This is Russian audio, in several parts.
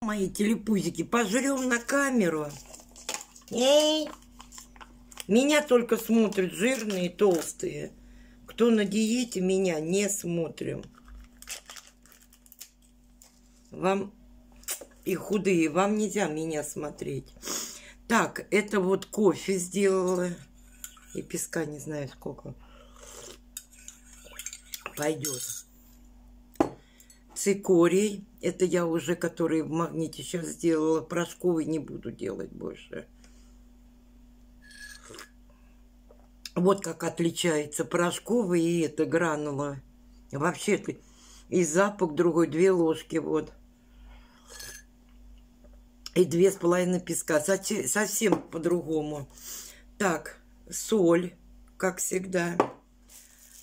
Мои телепузики, пожрем на камеру. Эй! Меня только смотрят жирные и толстые. Кто на диете, меня не смотрим. Вам и худые, вам нельзя меня смотреть. Так, это вот кофе сделала. И песка не знаю сколько. Пойдет. Цикорий. Это я уже, который в магните сейчас сделала. Порошковый не буду делать больше. Вот как отличается порошковый и это гранула. Вообще-то и запах другой, две ложки вот. И две с половиной песка. Совсем по-другому. Так, соль, как всегда.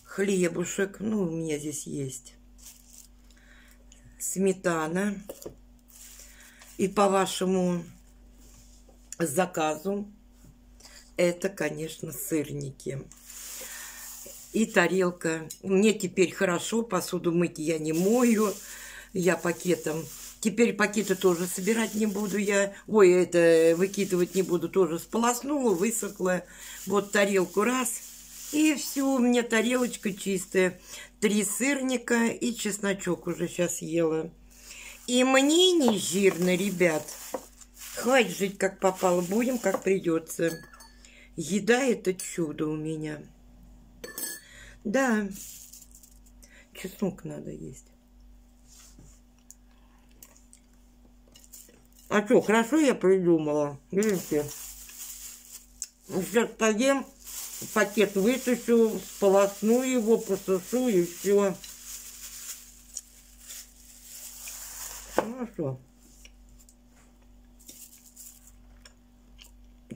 Хлебушек. Ну, у меня здесь есть сметана. И по вашему заказу это, конечно, сырники. И тарелка. Мне теперь хорошо, посуду мыть я не мою. Я пакетом. Теперь пакеты тоже собирать не буду я. Ой, это выкидывать не буду. Тоже сполоснула, высохла. Вот тарелку раз. И все, у меня тарелочка чистая три сырника и чесночок уже сейчас ела. И мне не жирно, ребят. Хватит жить как попало, будем как придется. Еда это чудо у меня. Да, чеснок надо есть. А что, хорошо я придумала? Видите? Сейчас поем пакет высушу, сполосну его, посушу и все. Ну что?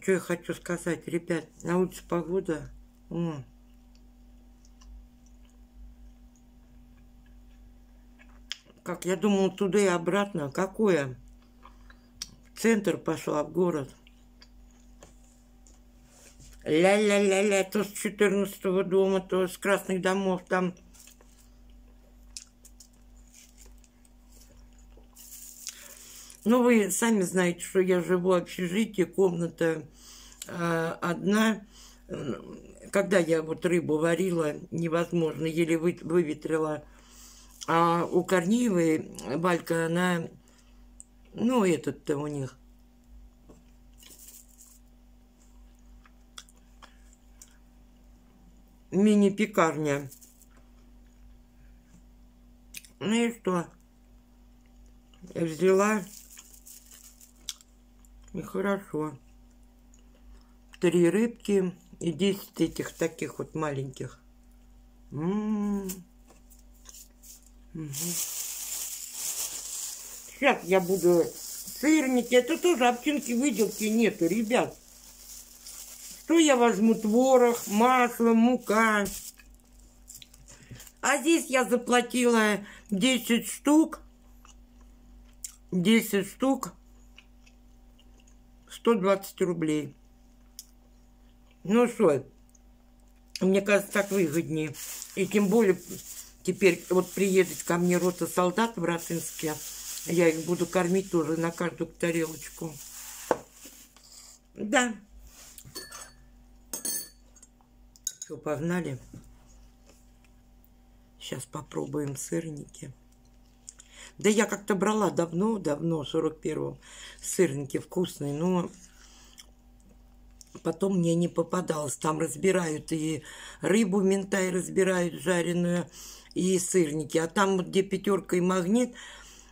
Что я хочу сказать, ребят, на улице погода. М. Как я думал, туда и обратно. Какое? В центр пошла, в город. Ля-ля-ля-ля, то с 14 дома, то с красных домов там. Ну, вы сами знаете, что я живу в общежитии, комната э, одна. Когда я вот рыбу варила, невозможно, еле вы, выветрила. А у Корнеевой Валька, она, ну, этот-то у них, мини-пекарня. Ну и что? Я взяла. И хорошо. Три рыбки и десять этих таких вот маленьких. М -м -м. Угу. Сейчас я буду сырники. Это тоже обчинки выделки нету, ребят. Что я возьму? Творог, масло, мука. А здесь я заплатила 10 штук. 10 штук. 120 рублей. Ну что, мне кажется, так выгоднее. И тем более теперь вот приедет ко мне рота солдат в Росинске. Я их буду кормить тоже на каждую тарелочку. Да. Все, погнали. Сейчас попробуем сырники. Да я как-то брала давно-давно, в 41-м, сырники вкусные, но потом мне не попадалось. Там разбирают и рыбу ментай разбирают жареную, и сырники. А там, где пятерка и магнит,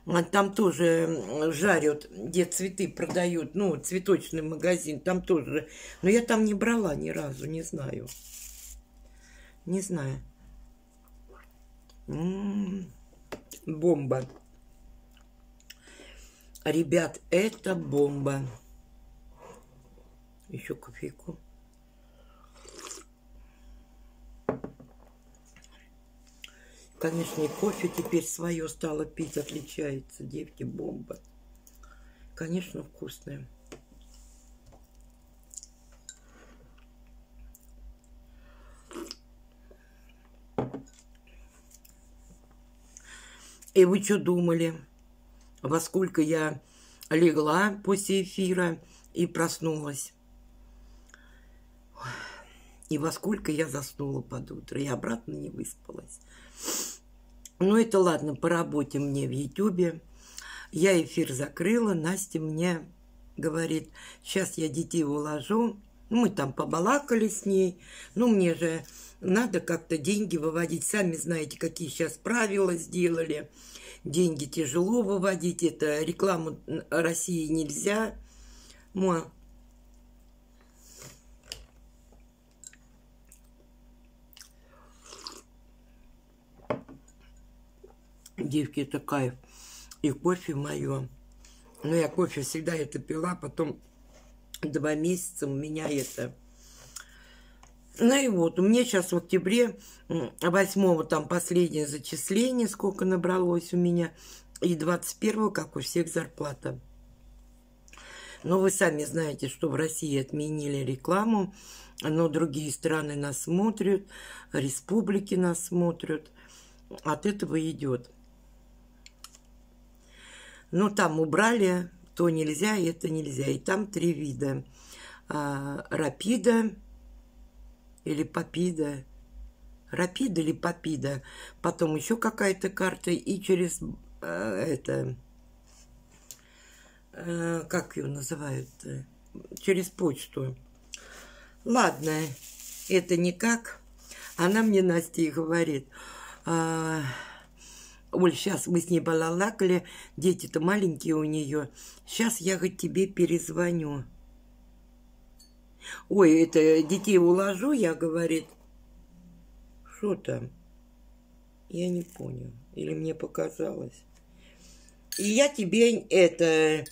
а там тоже жарят, где цветы продают, ну, цветочный магазин, там тоже. Но я там не брала ни разу, не знаю. Не знаю. М -м -м, бомба. Ребят, это бомба. Еще кофейку. Конечно, и кофе теперь свое стало пить, отличается. Девки, бомба. Конечно, вкусная. И вы что думали, во сколько я легла после эфира и проснулась. И во сколько я заснула под утро, и обратно не выспалась. Ну, это ладно, по работе мне в Ютубе. Я эфир закрыла, Настя мне говорит, сейчас я детей уложу. Мы там побалакали с ней. Ну, мне же надо как-то деньги выводить. Сами знаете, какие сейчас правила сделали. Деньги тяжело выводить. Это рекламу России нельзя. Мой Девки, это кайф. И кофе мое. Но я кофе всегда это пила, потом два месяца у меня это... Ну и вот, у меня сейчас в октябре 8 там последнее зачисление, сколько набралось у меня, и 21 как у всех, зарплата. Но вы сами знаете, что в России отменили рекламу, но другие страны нас смотрят, республики нас смотрят. От этого идет. Ну, там убрали, то нельзя, это нельзя. И там три вида. А, рапида или папида. Рапида или папида. Потом еще какая-то карта. И через а, это... А, как ее называют? Через почту. Ладно, это никак. Она мне, Настя, говорит... А, Оль, сейчас мы с ней балалакали, дети-то маленькие у нее. Сейчас я хоть тебе перезвоню. Ой, это детей уложу, я, говорит. Что там? Я не понял. Или мне показалось. И я тебе это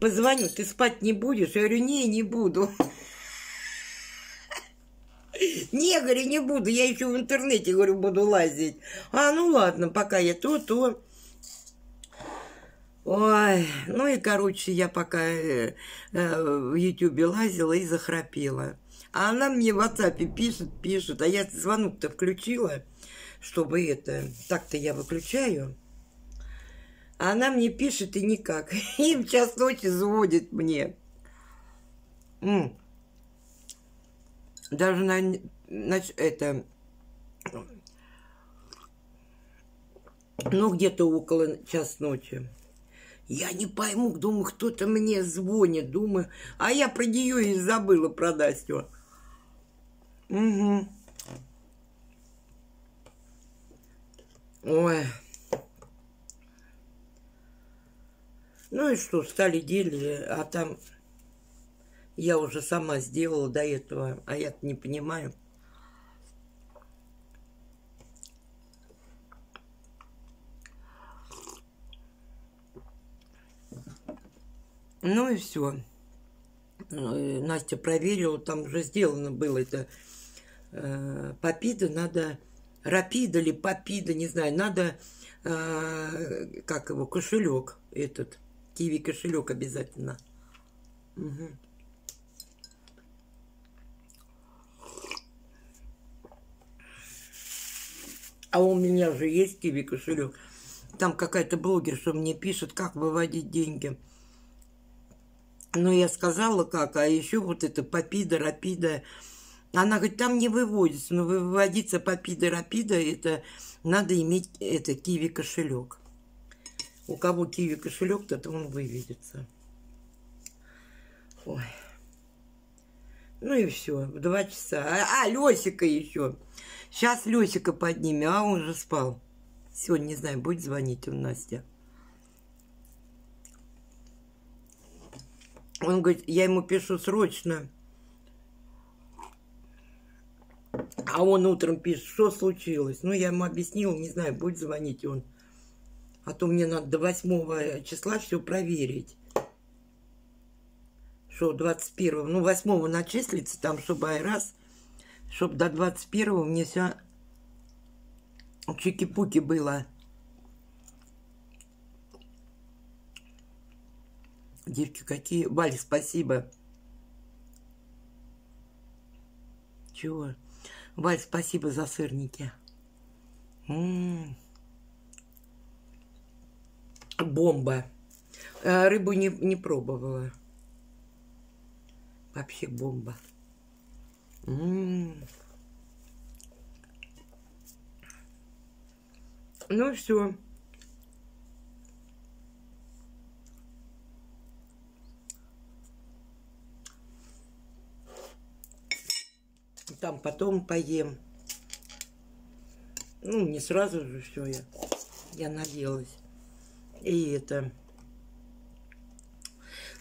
позвоню, ты спать не будешь? Я говорю, не, не буду. Не, говорю, не буду, я еще в интернете, говорю, буду лазить. А, ну ладно, пока я то, то. Ой, ну и, короче, я пока э, э, в Ютубе лазила и захрапела. А она мне в WhatsApp пишет, пишет, а я звонок-то включила, чтобы это... Так-то я выключаю. А она мне пишет и никак. И в час ночи звонит мне. М даже на, на это, ну, где-то около час ночи. Я не пойму, думаю, кто-то мне звонит, думаю, а я про нее и забыла продать его. Угу. Ой. Ну и что, стали делили, а там я уже сама сделала до этого, а я не понимаю. Ну и все. Э, Настя проверила, там уже сделано было это э, попида, надо рапида или попида, не знаю, надо э, как его кошелек этот, киви кошелек обязательно. Угу. А у меня же есть киви кошелек. Там какая-то блогерша мне пишет, как выводить деньги. Ну, я сказала, как, а еще вот это попида, рапида. Она говорит, там не выводится, но выводиться попида, рапида, это надо иметь это киви кошелек. У кого киви кошелек, то он выведется. Ой. Ну и все, в два часа. А, а Лесика еще. Сейчас Лесика поднимем, а он же спал. Сегодня, не знаю, будет звонить он Настя. Он говорит, я ему пишу срочно. А он утром пишет, что случилось. Ну, я ему объяснил, не знаю, будет звонить он. А то мне надо до 8 числа все проверить. Что 21, ну, 8 начислится, там, чтобы раз чтобы до 21-го мне все чики-пуки было. Девки какие. Валь, спасибо. Чего? Валь, спасибо за сырники. М -м -м. Бомба. Э, рыбу не, не пробовала. Вообще бомба. М -м -м. Ну все. Там потом поем. Ну, не сразу же все я, я наделась. И это...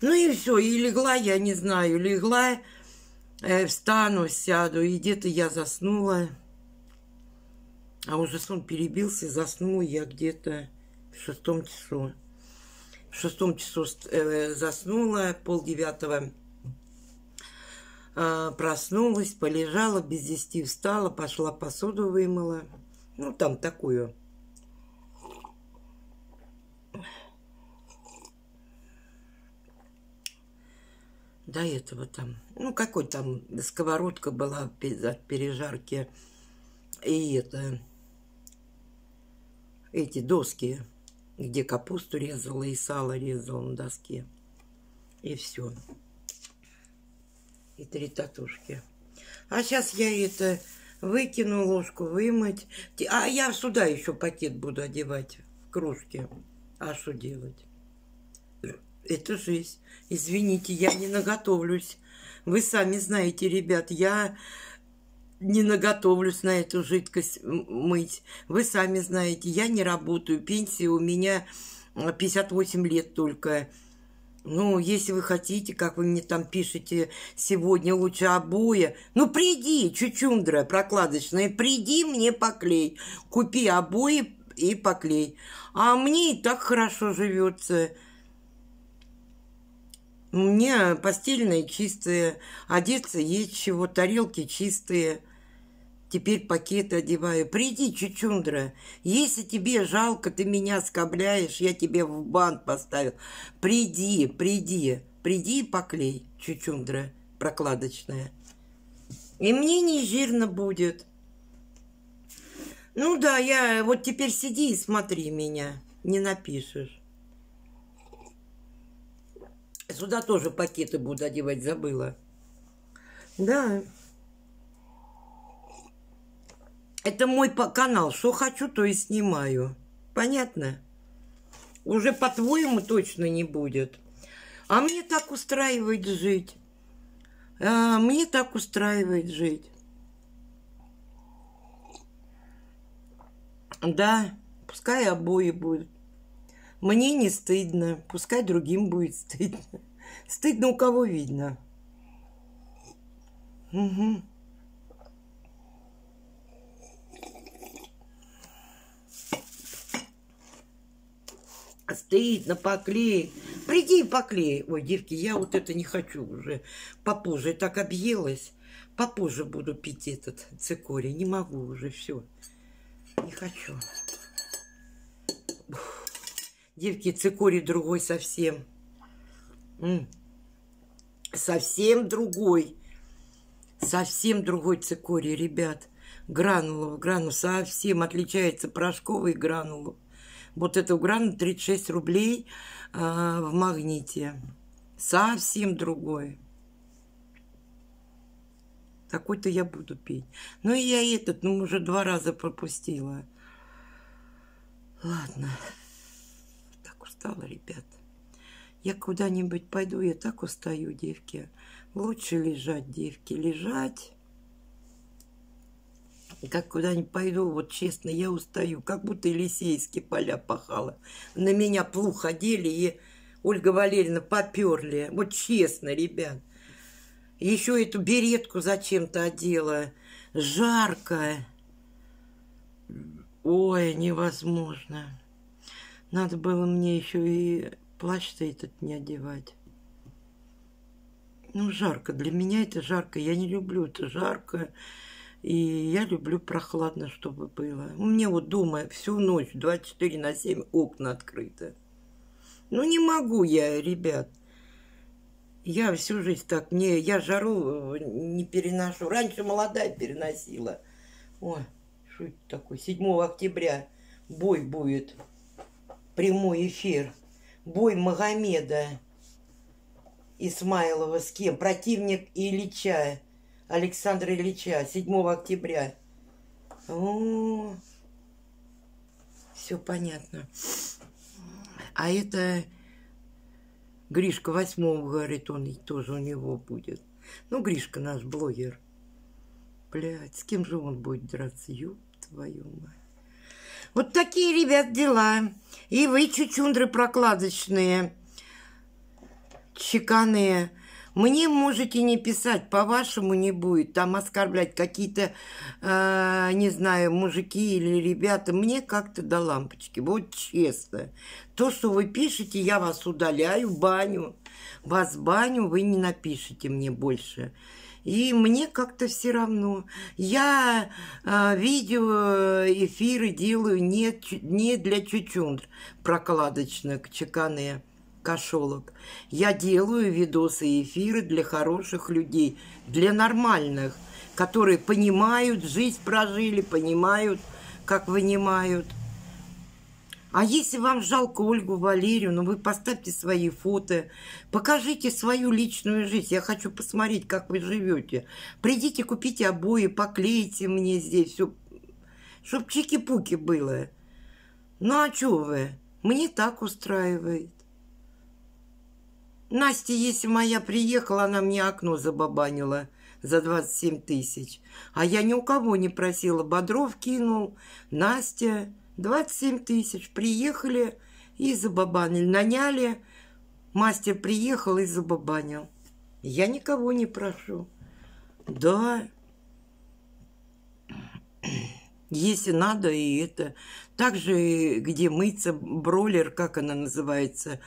Ну и все, и легла, я не знаю, легла, э, встану, сяду, и где-то я заснула. А уже сон перебился, заснула я где-то в шестом часу. В шестом часу э, заснула, полдевятого э, проснулась, полежала, без десяти встала, пошла посуду вымыла. Ну, там такую. До этого там, ну, какой там сковородка была от пережарки. И это, эти доски, где капусту резала и сало резала на доске. И все. И три татушки. А сейчас я это выкину ложку, вымыть. А я сюда еще пакет буду одевать в кружке. А что делать? Это жизнь. Извините, я не наготовлюсь. Вы сами знаете, ребят, я не наготовлюсь на эту жидкость мыть. Вы сами знаете, я не работаю. Пенсия у меня 58 лет только. Ну, если вы хотите, как вы мне там пишете, сегодня лучше обои. Ну, приди, чучундра прокладочная, приди мне поклей. Купи обои и поклей. А мне и так хорошо живется. Мне постельные чистые, одеться есть чего, тарелки чистые. Теперь пакеты одеваю. Приди, чучундра. Если тебе жалко, ты меня скобляешь, я тебе в банк поставил. Приди, приди, приди и поклей, чучундра прокладочная. И мне не жирно будет. Ну да, я вот теперь сиди и смотри меня. Не напишешь. Сюда тоже пакеты буду одевать, забыла. Да. Это мой канал. Что хочу, то и снимаю. Понятно? Уже по-твоему точно не будет. А мне так устраивает жить. А мне так устраивает жить. Да, пускай обои будут. Мне не стыдно, пускай другим будет стыдно. Стыдно у кого видно. Угу. Стыдно, поклей. Приди и поклей. Ой, девки, я вот это не хочу уже. Попозже. Я так объелась. Попозже буду пить этот цикорий. Не могу уже, все. Не хочу. Девки, цикорий другой совсем. Совсем другой. Совсем другой цикорий, ребят. Гранулов, гранул совсем отличается порошковый гранулов. Вот это гран 36 рублей а, в магните. Совсем другой. Такой-то я буду пить. Ну и я этот, ну, уже два раза пропустила. Ладно. Так устала, ребят. Я куда-нибудь пойду, я так устаю, девки. Лучше лежать, девки, лежать и как куда-нибудь пойду, вот честно, я устаю, как будто Елисейские поля пахала. На меня плохо одели, и Ольга Валерьевна поперли. Вот честно, ребят. Еще эту беретку зачем-то одела. Жарко. Ой, невозможно. Надо было мне еще и плащ-то этот не одевать. Ну, жарко. Для меня это жарко. Я не люблю это жарко. И я люблю прохладно, чтобы было. У меня вот дома всю ночь 24 на 7 окна открыты. Ну, не могу я, ребят. Я всю жизнь так, мне, я жару не переношу. Раньше молодая переносила. Ой, что это такое? 7 октября бой будет. Прямой эфир. бой Магомеда Исмаилова с кем? Противник Ильича, Александра Ильича, 7 октября. О, все понятно. А это Гришка восьмого, говорит, он тоже у него будет. Ну, Гришка наш блогер. Блядь, с кем же он будет драться? Ёб твою мать. Вот такие, ребят, дела. И вы, чучундры прокладочные, чеканые, мне можете не писать, по-вашему не будет. Там оскорблять какие-то, э, не знаю, мужики или ребята. Мне как-то до лампочки. Вот честно. То, что вы пишете, я вас удаляю, баню. Вас баню, вы не напишите мне больше. И мне как-то все равно. Я э, видео, эфиры делаю не, не для чучундр прокладочных, чеканные кошелок. Я делаю видосы и эфиры для хороших людей, для нормальных, которые понимают, жизнь прожили, понимают, как вынимают. А если вам жалко Ольгу Валерьевну, вы поставьте свои фото, покажите свою личную жизнь. Я хочу посмотреть, как вы живете. Придите, купите обои, поклейте мне здесь все, чтоб чики-пуки было. Ну а что вы? Мне так устраивает. Настя, если моя приехала, она мне окно забабанила за 27 тысяч. А я ни у кого не просила. Бодров кинул, Настя, 27 тысяч. Приехали и забабанили. Наняли, мастер приехал и забабанил. Я никого не прошу. Да, если надо, и это. Также, где мыться, бролер, как она называется,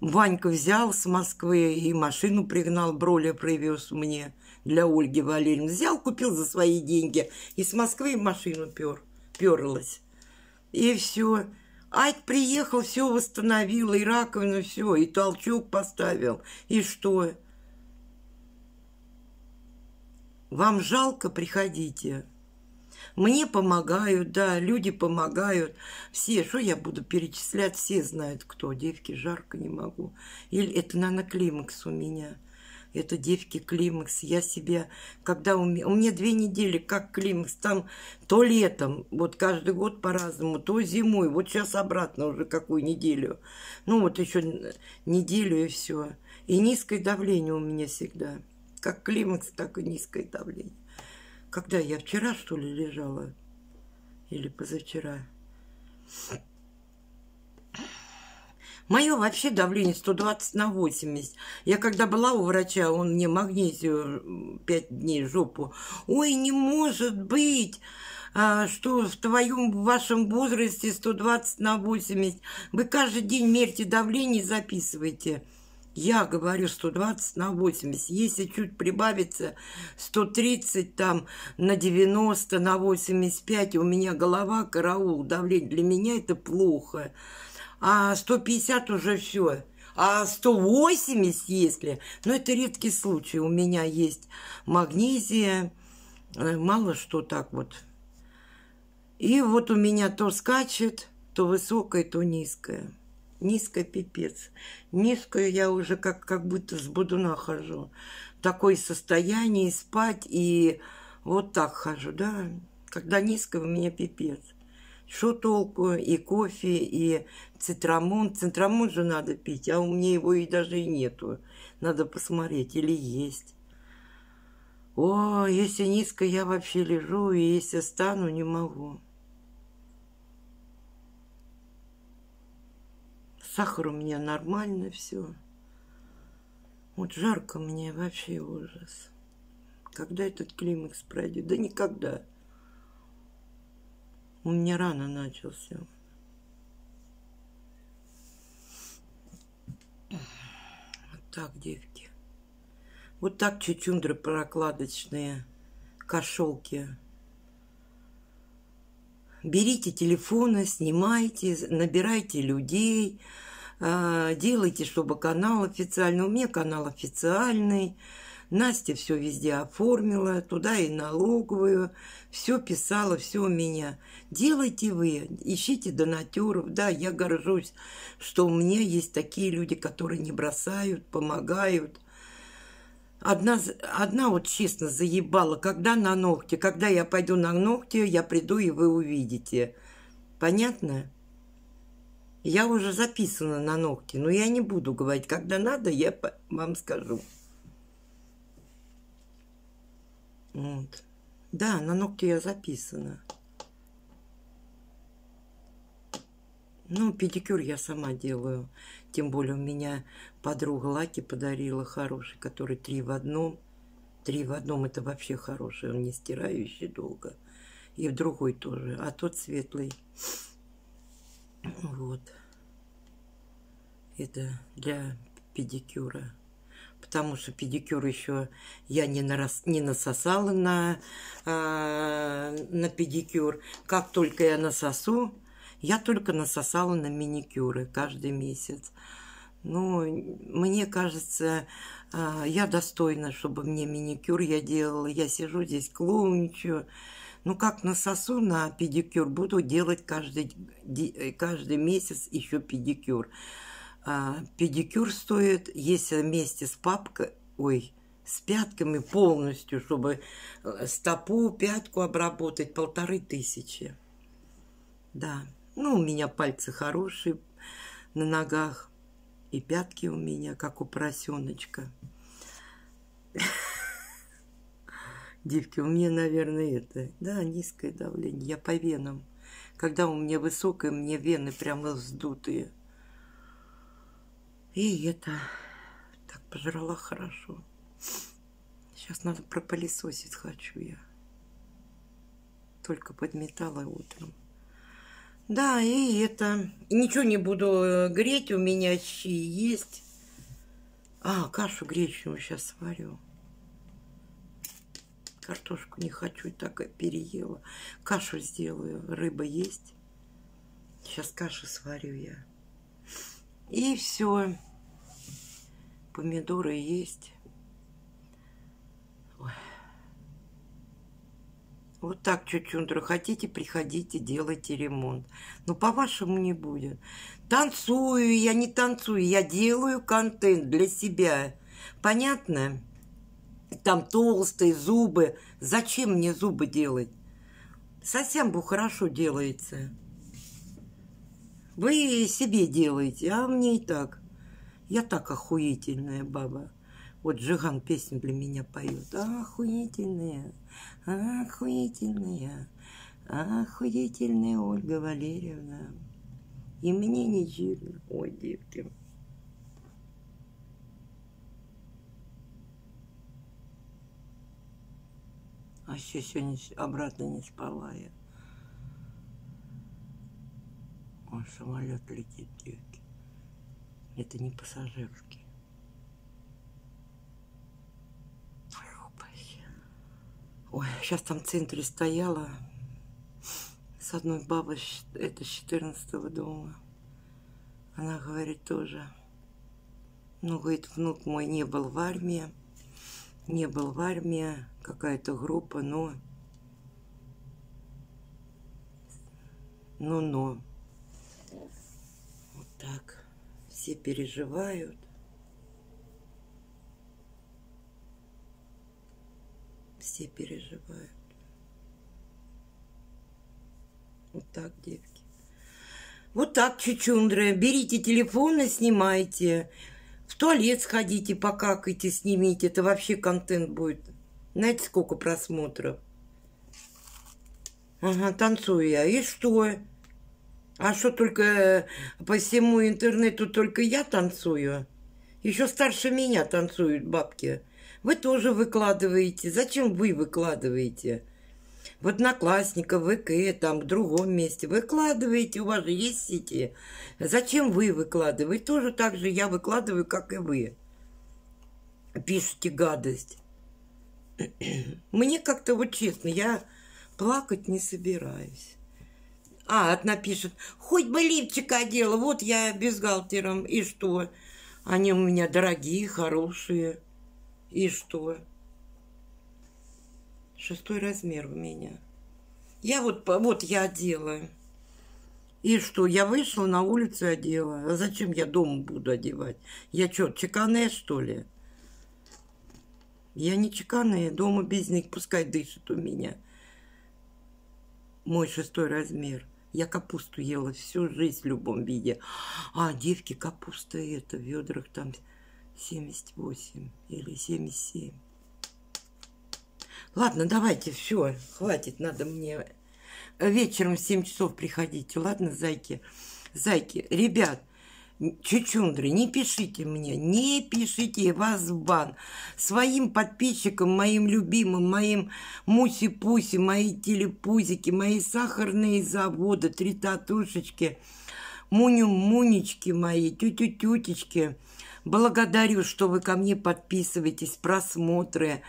Ванька взял с Москвы и машину пригнал, броля привез мне для Ольги Валерьевны. Взял, купил за свои деньги и с Москвы машину пер, перлась. И все. Айк приехал, все восстановил, и раковину, все, и толчок поставил. И что? Вам жалко, приходите. Мне помогают, да, люди помогают. Все, что я буду перечислять, все знают, кто. Девки, жарко не могу. Или это, наверное, климакс у меня. Это девки климакс. Я себе, когда у меня, у меня две недели, как климакс, там то летом, вот каждый год по-разному, то зимой. Вот сейчас обратно уже какую неделю. Ну, вот еще неделю и все. И низкое давление у меня всегда. Как климакс, так и низкое давление. Когда я вчера, что ли, лежала? Или позавчера? Мое вообще давление 120 на 80. Я когда была у врача, он мне магнезию 5 дней жопу. Ой, не может быть, а, что в твоем, в вашем возрасте 120 на 80. Вы каждый день мерьте давление и записывайте. Я говорю 120 на 80. Если чуть прибавится 130 там на 90, на 85, у меня голова, караул, давление. Для меня это плохо. А 150 уже все. А 180, если... Но это редкий случай. У меня есть магнезия, э, мало что так вот. И вот у меня то скачет, то высокое, то низкое. Низкая пипец. Низкую я уже как, как будто с будуна хожу. Такое состояние, спать и вот так хожу, да. Когда низкая, у меня пипец. Что толку? И кофе, и цитрамон. Цитрамон же надо пить, а у меня его и даже и нету. Надо посмотреть, или есть. О, если низко, я вообще лежу, и если стану, не могу. Сахар у меня нормально все. Вот жарко мне вообще ужас. Когда этот климакс пройдет? Да никогда. У меня рано начался. Вот так, девки. Вот так чучундры прокладочные, кошелки. Берите телефоны, снимайте, набирайте людей – делайте, чтобы канал официальный. У меня канал официальный. Настя все везде оформила, туда и налоговую, все писала, все у меня. Делайте вы, ищите донатеров. Да, я горжусь, что у меня есть такие люди, которые не бросают, помогают. Одна, одна вот честно заебала, когда на ногти. Когда я пойду на ногти, я приду, и вы увидите. Понятно? Я уже записана на ногти, но я не буду говорить. Когда надо, я вам скажу. Вот. Да, на ногти я записана. Ну, педикюр я сама делаю. Тем более у меня подруга Лаки подарила хороший, который три в одном. Три в одном это вообще хороший, он не стирающий долго. И в другой тоже, а тот светлый. Вот. Это для педикюра потому что педикюр еще я не, нарас, не насосала на, э, на педикюр. Как только я насосу, я только насосала на маникюры каждый месяц. Ну, мне кажется, э, я достойна, чтобы мне маникюр я делала. Я сижу здесь, клоуничаю. Ну, как насосу на педикюр, буду делать каждый, каждый месяц еще педикюр. А, педикюр стоит, если вместе с папкой, ой, с пятками полностью, чтобы э, стопу, пятку обработать, полторы тысячи. Да, ну, у меня пальцы хорошие на ногах, и пятки у меня, как у поросеночка. Девки, у меня, наверное, это, да, низкое давление. Я по венам. Когда у меня высокое, мне вены прямо вздутые. И это так пожрала хорошо. Сейчас надо пропылесосить хочу я. Только подметала утром. Да, и это... Ничего не буду э, греть, у меня щи есть. А, кашу гречневую сейчас сварю. Картошку не хочу, так и переела. Кашу сделаю, рыба есть. Сейчас кашу сварю я. И все. Помидоры есть. Ой. Вот так, чучундра, хотите, приходите, делайте ремонт. Но по-вашему не будет. Танцую, я не танцую, я делаю контент для себя. Понятно? Там толстые зубы. Зачем мне зубы делать? Совсем бы хорошо делается. Вы себе делаете, а мне и так. Я так охуительная баба. Вот Жиган песню для меня поет. Охуительная, охуительная, охуительная Ольга Валерьевна. И мне не жирно. Ой, девки. А еще сегодня обратно не спала я. Он самолет летит, девки. Это не пассажирский. Ой, сейчас там в центре стояла с одной бабой, это с 14 дома. Она говорит тоже, ну, говорит, внук мой не был в армии, не был в армии, какая-то группа, но... Ну-но. Вот так. Все переживают. Все переживают. Вот так, девки. Вот так, чучундры. Берите телефон и снимайте. В туалет сходите, покакайте, снимите. Это вообще контент будет. Знаете, сколько просмотров? Ага, танцую я. И что? А что только э, по всему интернету только я танцую? Еще старше меня танцуют бабки. Вы тоже выкладываете. Зачем вы выкладываете? В Одноклассниках, в ВК, там, в другом месте. Выкладываете, у вас же есть сети. Зачем вы выкладываете? Тоже так же я выкладываю, как и вы. Пишите гадость. Мне как-то вот честно, я плакать не собираюсь. А, одна пишет, хоть бы лифчик одела, вот я бюстгальтером, и что? Они у меня дорогие, хорошие. И что? Шестой размер у меня. Я вот, вот я одела. И что, я вышла на улицу одела. А зачем я дома буду одевать? Я что, чеканная, что ли? Я не чеканная, дома без них, пускай дышит у меня. Мой шестой размер. Я капусту ела всю жизнь в любом виде. А, девки, капуста это, в ведрах там 78 или 77. Ладно, давайте, все, хватит, надо мне вечером в 7 часов приходите, ладно, зайки? Зайки, ребят, чучундры, не пишите мне, не пишите вас в бан. Своим подписчикам, моим любимым, моим муси-пуси, мои телепузики, мои сахарные заводы, три татушечки, муню-мунечки мои, тю-тю-тютечки. Благодарю, что вы ко мне подписываетесь, просмотры,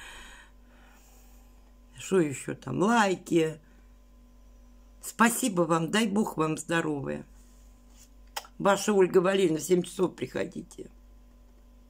что еще там, лайки. Спасибо вам, дай Бог вам здоровья. Ваша Ольга Валерьевна, в 7 часов приходите.